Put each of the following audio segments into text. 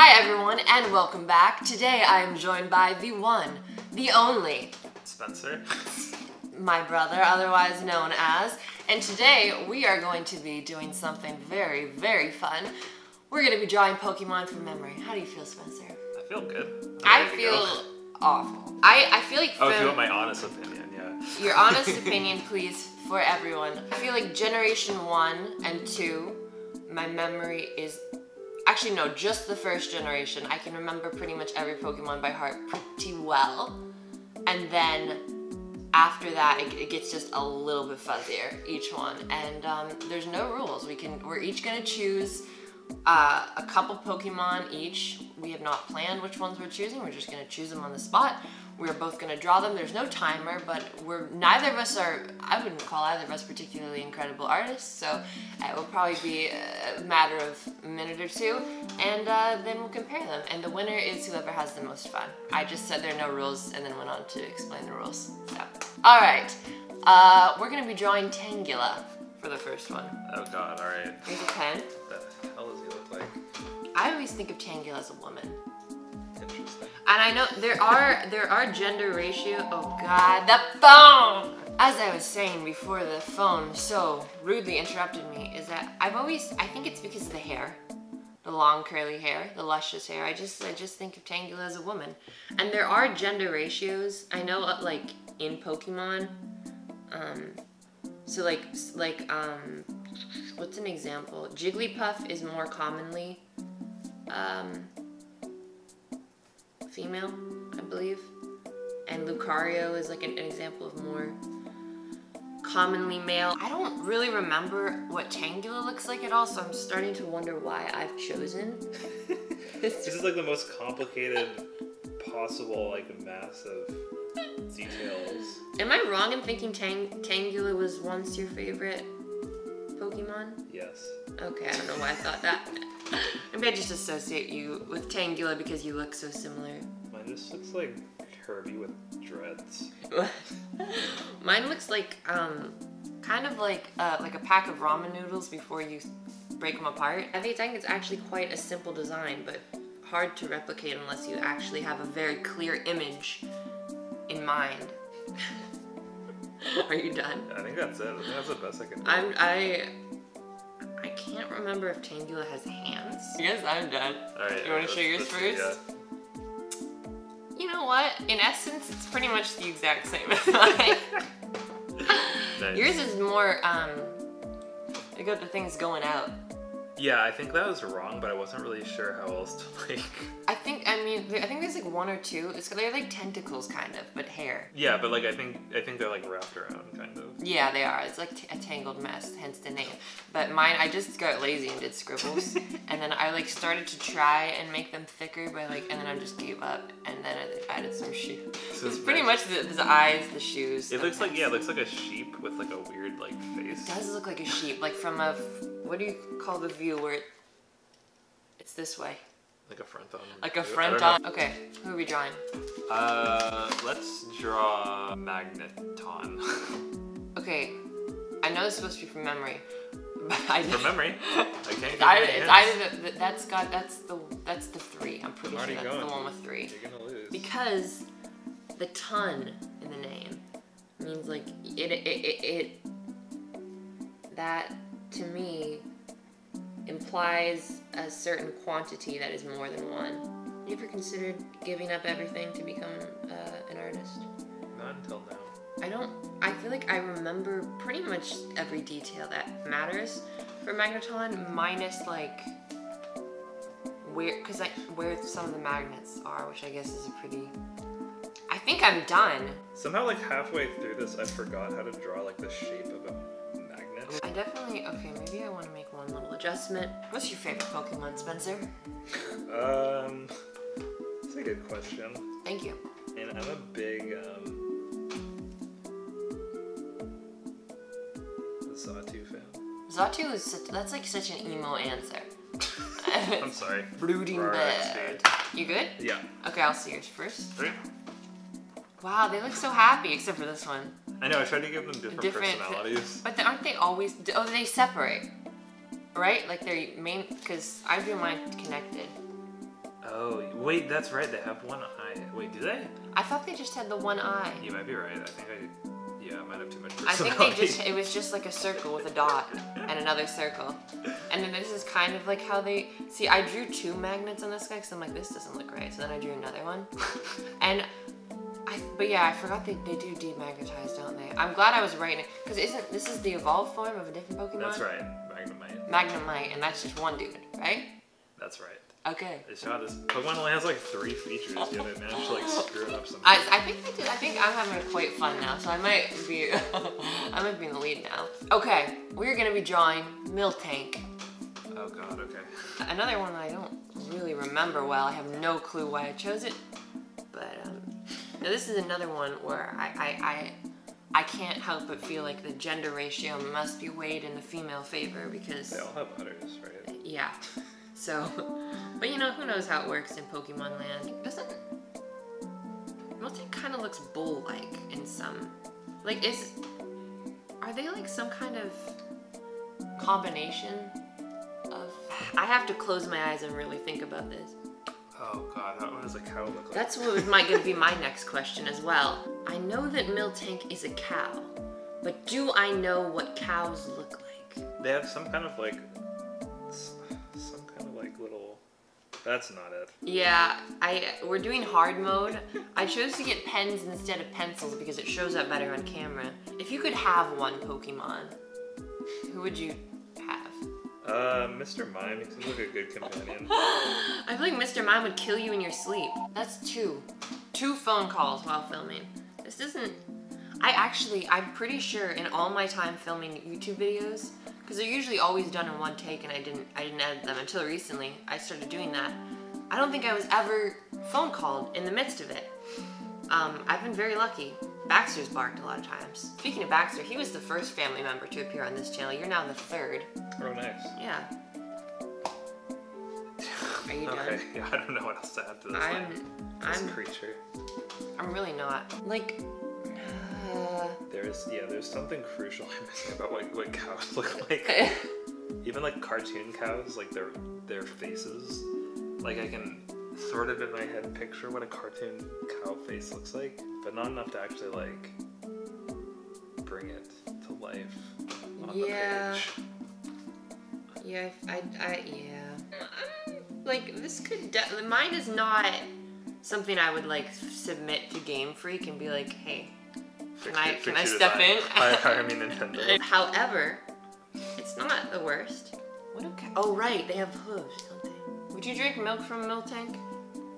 Hi everyone and welcome back. Today I am joined by the one, the only, Spencer. my brother, otherwise known as, and today we are going to be doing something very, very fun. We're going to be drawing Pokemon from memory. How do you feel, Spencer? I feel good. I Ready to feel go. awful. I, I feel like Oh, if from- you want my honest opinion, yeah. Your honest opinion, please, for everyone. I feel like Generation 1 and 2, my memory is. Actually, no, just the first generation. I can remember pretty much every Pokemon by heart pretty well. And then after that, it, it gets just a little bit fuzzier, each one. And um, there's no rules. We can, we're each gonna choose uh, a couple Pokemon each. We have not planned which ones we're choosing. We're just gonna choose them on the spot. We're both gonna draw them. There's no timer, but we're neither of us are. I wouldn't call either of us particularly incredible artists, so it will probably be a matter of a minute or two, and uh, then we'll compare them. And the winner is whoever has the most fun. I just said there are no rules, and then went on to explain the rules. So, all right, uh, we're gonna be drawing Tangela for the first one. Oh god, alright. Here's a pen. What the hell does he look like? I always think of Tangela as a woman. Interesting. And I know there are there are gender ratio. Oh God, the phone. As I was saying before, the phone so rudely interrupted me. Is that I've always I think it's because of the hair, the long curly hair, the luscious hair. I just I just think of Tangela as a woman. And there are gender ratios. I know like in Pokemon. Um, so like like um, what's an example? Jigglypuff is more commonly um female, I believe. And Lucario is like an, an example of more commonly male. I don't really remember what Tangela looks like at all, so I'm starting to wonder why I've chosen. This is like the most complicated possible, like, mass of details. Am I wrong in thinking Tang- Tangela was once your favorite Pokemon? Yes. Okay, I don't know why I thought that. Maybe I just associate you with Tangela because you look so similar. Mine just looks like Kirby with dreads. Mine looks like um, kind of like uh, like a pack of ramen noodles before you break them apart. I think, I think it's actually quite a simple design, but hard to replicate unless you actually have a very clear image in mind. Are you done? I think that's it. I think that's the best I can do. I'm I. I can't remember if Tangela has hands. Yes, I'm done. Alright. You wanna show yours first? Yeah. You know what? In essence, it's pretty much the exact same as mine. Nice. Yours is more, um, you got the things going out. Yeah, I think that was wrong, but I wasn't really sure how else to, like... I think, I mean, I think there's like one or two. It's they're like tentacles, kind of, but hair. Yeah, but, like, I think I think they're, like, wrapped around, kind of. Yeah, they are. It's like t- a tangled mess, hence the name. But mine, I just got lazy and did scribbles, and then I like started to try and make them thicker, but like, and then I just gave up, and then I added some shoes. So It's pretty much the, the eyes, the shoes. It looks like, yeah, it looks like a sheep with, like, a weird, like, face. It does look like a sheep, like from a, what do you call the view where it, it's this way, Like a front on. like a front don't on. Okay, who are we drawing? Uh, let's draw Magneton. Okay, I know it's supposed to be from memory, but I From memory. I can't give It's you either, it's either the, the, that's got that's the that's the three. I'm pretty I'm sure already that's the one with three. You're gonna lose. Because the ton in the name means like it it, it, it that to me implies a certain quantity that is more than one. You ever considered giving up everything to become uh, an artist? Not until now. I don't. I feel like I remember pretty much every detail that matters for Magneton, minus like where, because I where some of the magnets are, which I guess is a pretty. I think I'm done. Somehow, like halfway through this, I forgot how to draw like the shape of a. I definitely okay. Maybe I want to make one little adjustment. What's your favorite Pokemon, Spencer? Um, that's a good question. Thank you. And I'm a big um. Xatu fan. Xatu is such, that's like such an emo answer. I'm sorry. Brooding bed. You good? Yeah. Okay, I'll see yours first. Three. Wow, they look so happy, except for this one. I know. I tried to give them different, Different- personalities. But aren't they always? Oh, they separate, right? Like they're main because I do mine connected. Oh, wait, that's right. They have one eye. Wait, do they? I thought they just had the one eye. You might be right. I think I. Yeah, I might have too much I think they just it was just like a circle with a dot and another circle. And then this is kind of like how they see I drew two magnets on this guy because I'm like this doesn't look right. So then I drew another one. And I but yeah, I forgot they, they do demagnetize, don't they? I'm glad I was right because isn't this is the evolved form of a different Pokemon? That's right. Magnemite. Magnemite, and that's just one dude, right? That's right. Okay. They shot this Pokemon only has like three features, yet they managed to like screw it up somehow. I, I think I did. I think I'm having quite fun now, so I might be I might be in the lead now. Okay, we're gonna be drawing Miltank. Oh god. Okay. Another one that I don't really remember well. I have no clue why I chose it, but um, now this is another one where I, I I I can't help but feel like the gender ratio must be weighed in the female favor because They all have udders, right? yeah. So, but you know, who knows how it works in Pokemon Land? Doesn't Miltank kind of looks bull-like in some, like is, are they like some kind of combination of? I have to close my eyes and really think about this. Oh god. What does a cow look like? That's what might be my next question as well. I know that Miltank is a cow, but do I know what cows look like? They have some kind of like. Some kind of like little. That's not it. Yeah, I we're doing hard mode. I chose to get pens instead of pencils because it shows up better on camera. If you could have one Pokemon, who would you have? Uh, Mr. Mime. He seems like a good companion. I feel like Mr. Mime would kill you in your sleep. That's two. Two phone calls while filming. This isn't. I actually, I'm pretty sure in all my time filming YouTube videos, because they're usually always done in one take, and I didn't, I didn't edit them until recently. I started doing that. I don't think I was ever phone called in the midst of it. Um, I've been very lucky. Baxter's barked a lot of times. Speaking of Baxter, he was the first family member to appear on this channel. You're now the third. Oh, nice. Yeah. Are you done? Okay. Yeah, I don't know what else to add to this. I'm, thing. This I'm, creature. I'm really not. Like, uh, There's yeah, there's something crucial I'm missing about what, what cows look like. Even like cartoon cows, like their their faces, like I can sort of in my head picture what a cartoon cow face looks like, but not enough to actually like bring it to life on Yeah. the page. yeah, I, I, yeah. Like, this could, de- mine is not something I would like submit to Game Freak and be like, hey, can I, can I step design. in? Hire, hire me Nintendo. However, it's not the worst. What do ca- oh right, they have hooves, don't they? Would you drink milk from a milk tank?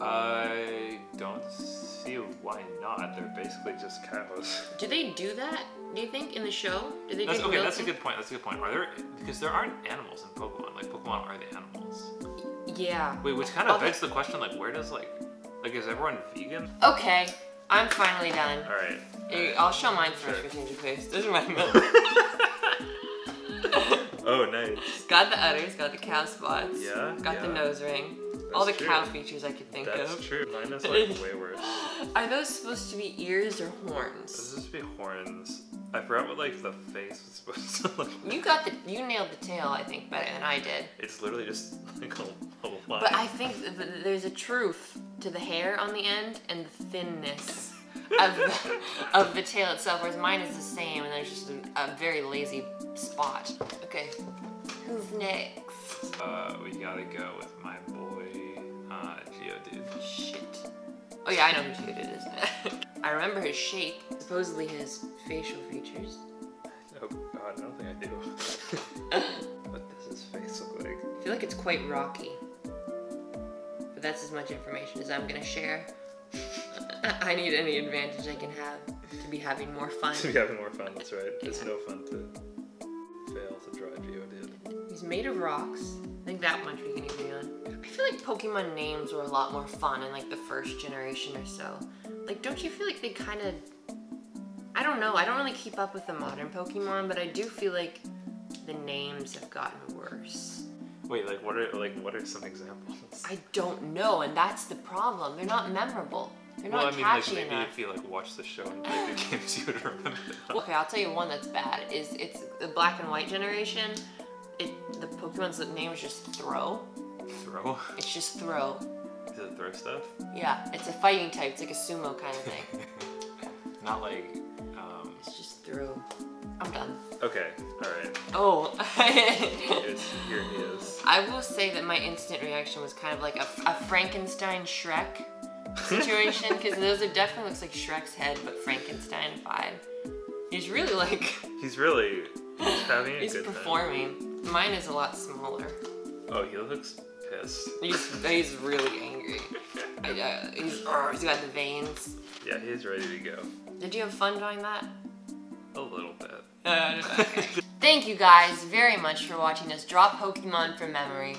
I don't see why not. They're basically just cows. Do they do that? Do you think in the show? Do they That's, okay, that's a good point. That's a good point. Are there because there aren't animals in Pokemon? Like Pokemon are the animals. Yeah. Wait, which kind of begs the question, like, where does like, like, is everyone vegan? Okay, I'm finally done. All right. Here, I'll show mine first Sure. for change of pace. This is my milk. Oh, nice. got the udders, got the cow spots. Yeah, Got the nose ring. All the That's cow features I could think That's of. That's true. Mine is like way worse. Are those supposed to be ears or horns? is supposed to be horns. I forgot what like the face was supposed to look. like. You got the you nailed the tail, I think, better than I did. It's literally just like a, a line. But I think there's a truth to the hair on the end and the thinness of the, of the tail itself, whereas mine is the same, and there's just a, a very lazy spot. Okay, who's next? Uh, we gotta go with my boy, uh, Geodude. Shit. Oh yeah, I know who Geodude is. I remember his shape, supposedly his facial features. Oh god, I don't think I do. what does his face look like? I feel like it's quite rocky. But that's as much information as I'm gonna share. I need any advantage I can have to be having more fun. To be having more fun, that's right. It's no fun to fail to draw Geodude. He's made of rocks. I think that much we can agree on. I feel like Pokemon names were a lot more fun in like the first generation or so. Like, don't you feel like they kind of. I don't know. I don't really keep up with the modern Pokemon, but I do feel like the names have gotten worse. Wait, like what are like what are some examples? I don't know, and that's the problem. They're not memorable. They're well, not I mean, like maybe enough. if you like watch the show and play the games, you would remember. Them. Okay, I'll tell you one that's bad. Is it's the black and white generation. It the Pokemon's name is just Throh. Throh. It's just Throh. Does it throw stuff? Yeah, it's a fighting type. It's like a sumo kind of thing. Not like. Um, it's just Throh. I'm done. okay. All right. Oh. Here he is. I will say that my instant reaction was kind of like a, a Frankenstein Shrek situation because those are definitely looks like Shrek's head, but Frankenstein vibe. He's really like He's really he's having a he's good performing. Mine is a lot smaller. Oh, he looks pissed. He's he's really angry. I, uh, he's oh, he's got the veins. Yeah, he's ready to go. Did you have fun doing that? A little bit. Uh, okay. Thank you guys very much for watching us draw Pokemon from memory.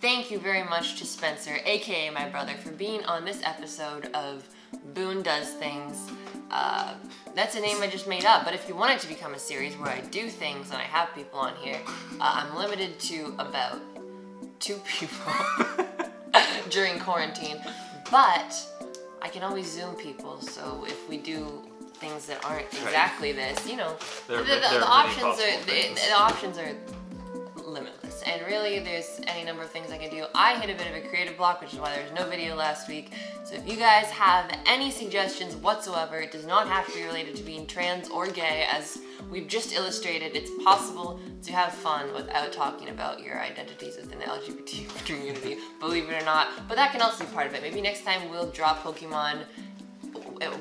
Thank you very much to Spencer, aka my brother, for being on this episode of Boone Does Things. Uh, that's a name I just made up, but if you want it to become a series where I do things and I have people on here, uh, I'm limited to about two people during quarantine. But I can always Zoom people, so if we do things that aren't exactly this, you know, the, the- are the options are the, the options are And really, there's any number of things I can do. I hit a bit of a creative block, which is why there was no video last week. So if you guys have any suggestions whatsoever, it does not have to be related to being trans or gay, as we've just illustrated. It's possible to have fun without talking about your identities within the LGBT community, believe it or not. But that can also be part of it. Maybe next time we'll draw Pokemon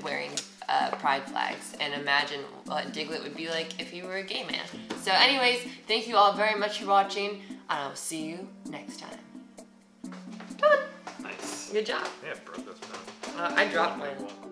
wearing uh, pride flags and imagine what Diglett would be like if he were a gay man. So anyways, thank you all very much for watching and I'll see you next time. Done. Nice. Good job. Yeah, broke this pen. Uh, I dropped mine. Walk